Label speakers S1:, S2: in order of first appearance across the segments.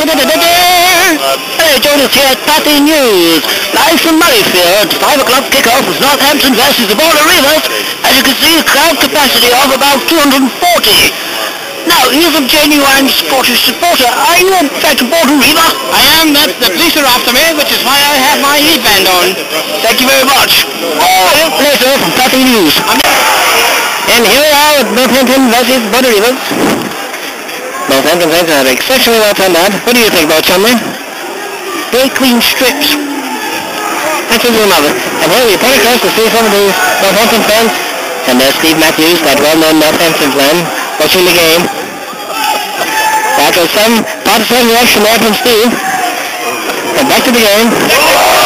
S1: Hello, join us here at Pathe News. Live from Murrayfield, 5 o'clock kickoff with Northampton versus the Border Reivers. As you can see, crowd capacity of about 240. Now, here's a genuine Scottish supporter. Are you in fact a Border Reiver? I am. That's the police are after me, which is why I have my headband on. Thank you very much. Oh, later from Pathe News. And here we are with Northampton versus Border Reivers. Northampton fans are exceptionally well turned out. What do you think, Lord Chumley? Very clean strips. That's we love it. And here we're pretty close to see some of the Northampton fans. And there's Steve Matthews, that well-known Northampton fan, watching the game. That was some partisan reaction there from Steve. And back to the game.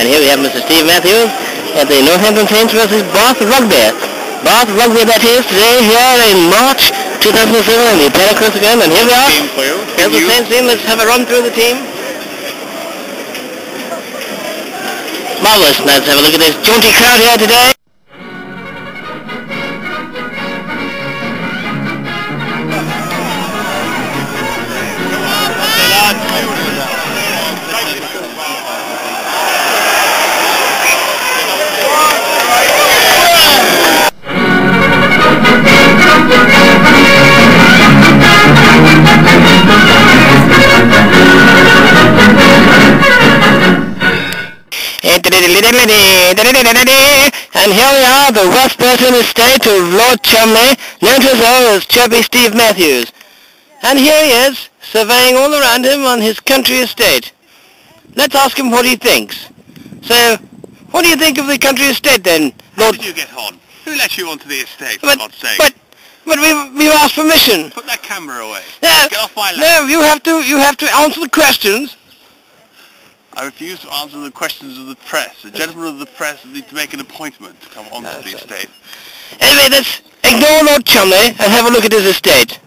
S1: And here we have Mr. Steve Matthews at the Northampton Saints versus Bath Rugby. Bath Rugby that is today here in March 2007 in the Pentecost again. And here we are. Here's the Saints team. Let's have a run through the team. Marvelous. Let's have a look at this jaunty crowd here today. And here we are, the worst West Burton estate of Lord Chumley, known to us all as Chubby Steve Matthews. And here he is, surveying all around him on his country estate. Let's ask him what he thinks. So, what do you think of the country estate then,
S2: How
S1: Lord...
S2: did you get on? Who let you onto the estate,
S1: But, but, but we've, we've asked permission.
S2: Put that camera away.
S1: No,
S2: Get off my lap.
S1: no, you have to, you have to answer the questions.
S2: I refuse to answer the questions of the press. The gentlemen of the press need to make an appointment to come onto the estate.
S1: Anyway, let's ignore Lord Chumley and have a look at his estate.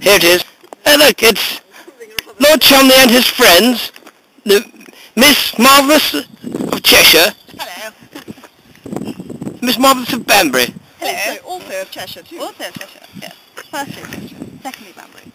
S1: Here it is. And look, it's Lord Chumley and his friends, the Miss Marvellous of Cheshire,
S3: Hello.
S1: Miss Marvellous of Banbury.
S3: Hello. Also, also of Cheshire too. Also of Cheshire, yes. Firstly Cheshire, secondly Banbury.